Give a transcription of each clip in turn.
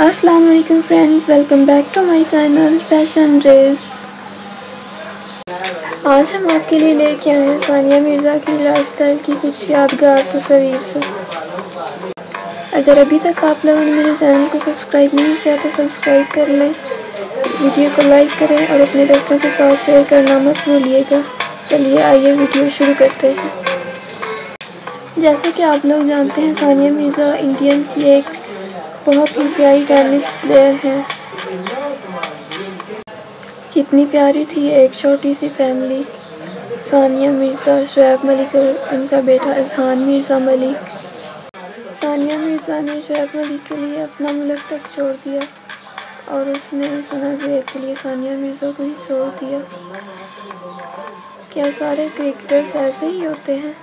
अस्सलाम वालेकुम friends welcome back to my channel fashion dress आज हम आपके लिए लेके आए हैं सानिया मिर्ज़ा की लाइफ की कुछ यादगार तस्वीर से। अगर अभी तक आप लोगों ने मेरे चैनल को सब्सक्राइब नहीं किया तो सब्सक्राइब कर लें। वीडियो को लाइक करें और अपने दोस्तों के साथ शेयर करना मत भूलिएगा। चलिए, आइए वीडियो शुरू करते हैं। जैसे कि आप लोग जानते हैं, सानिया मिर्ज़ा इंडियन की एक बहुत ही प्यारी टेनिस प्लेयर है। कितनी प्यारी थी एक छोटी सी फैमिली। सानिया मिर्ज़ा शुएब मलिक और उनका बेटा इजहान मिर्ज़ा मलिक। सानिया मिर्ज़ा ने शुएब मलिक के लिए अपना मुल्क तक छोड़ दिया और उसने सना जुएद के लिए सानिया मिर्ज़ा को ही छोड़ दिया। क्या सारे क्रिकेटर्स ऐसे ही होते हैं?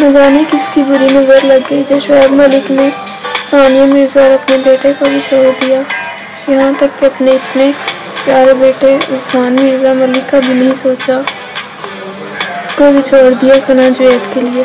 न जाने किसकी बुरी नज़र लग? गई जो शुएब मलिक ने सानिया मिर्ज़ा और अपने बेटे को भी छोड़ दिया। यहाँ तक कि अपने इतने प्यारे बेटे उस्मान मिर्ज़ा मलिक का भी नहीं सोचा। उसको भी छोड़ दिया सना जुएद के लिए।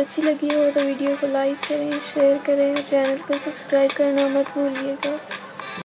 अच्छी लगी हो तो वीडियो को लाइक करें शेयर करें चैनल को सब्सक्राइब करना मत भूलिएगा।